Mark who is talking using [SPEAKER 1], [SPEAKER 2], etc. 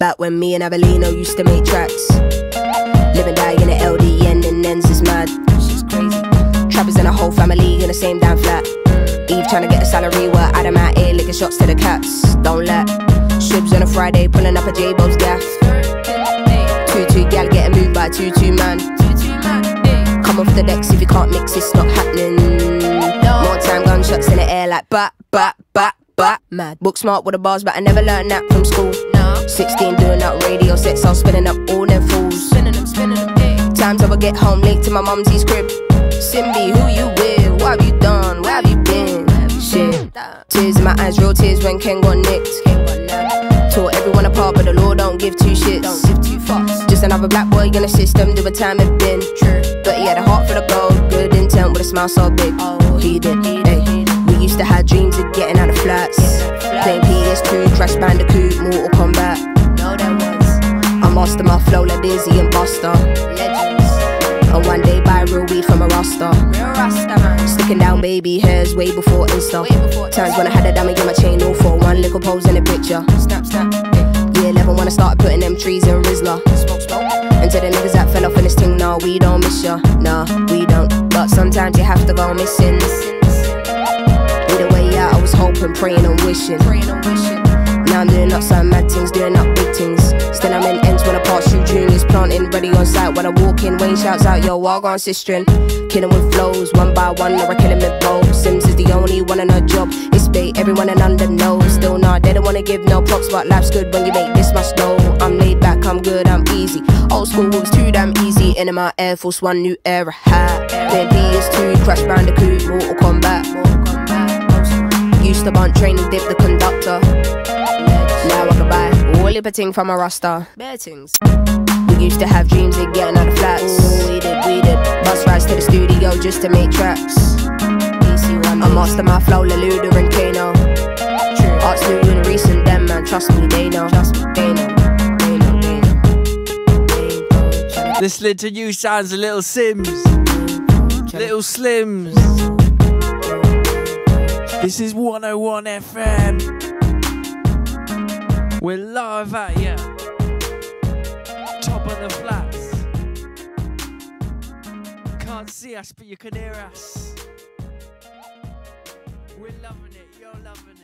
[SPEAKER 1] When me and Avelino used to make tracks. Live and die in the LDN and ends is mad. She's crazy. Trappers and a whole family in the same damn flat. Eve trying to get a salary while Adam out here licking shots to the cats. Don't let Shibs on a Friday pulling up a J-Bo's gaff. Two two gal getting moved by two two man. Come off the decks if you can't mix, it's not happening. More time gunshots in the air like bat bat bat bat. Mad. Book smart with the bars, but I never learned that from school. 16 doing up radio sets, I'm spinning up all them fools. Times I would get home late to my mumsy's crib. Simbi, who you with? What have you done? Where have you been? Shit. Tears in my eyes, real tears when Ken got nicked. Tore everyone apart, but the law don't give two shits. Don't give two fucks. Just another black boy in the system, do a time it been. True. But he had a heart for the gold, good intent with a smile so big. Oh, he did. Hey. We used to have dreams of getting out of flats. Playing PS2, Crash Bandicoot, Mortal Kombat. No, there was. I master my flow like Dizzee and Buster. Legends. And one day buy real weed from a Rasta. Real Rasta, man. Sticking down baby hairs way before Insta. Way before Times when I had a dummy in my chain, all for one little pose in a picture. Snap, snap. Year 11 when I started putting them trees in Rizla. Smoke, smoke. And to the niggas that fell off in this thing, nah, we don't miss ya. Nah, we don't. But sometimes you have to go missing. Hoping, praying and wishing. Now I'm doing up some mad things, doing up big things. Still I'm in ends when I pass through juniors, planting ready on site. When I walk in, Wayne shouts out, yo, walk on sistering. Killing with flows, one by one, or I kill him with bows. Simz is the only one on her job. It's bait, everyone and under knows. Still not, they don't wanna give no props, but life's good when you make this much dough. I'm laid back, I'm good, I'm easy. Old school was too damn easy. In my Air Force One, new era hat. Then PS2, Crash Bandicoot, Mortal Kombat. Used to bunt train and dip the conductor. Now I can buy all the ting from a Rasta. Bettings. We used to have dreams of getting out of flats. Ooh, we did, we did. Bus rides to the studio just to make tracks. I master my flow, Leluda and Kano. Arts new and recent, them man, trust me, they know. Trust me. They know.
[SPEAKER 2] Listening to you sounds a little Simz. Little Slims. This is 101 FM. We're live at ya. Top of the flats. Can't see us, but you can hear us. We're loving it. You're loving it.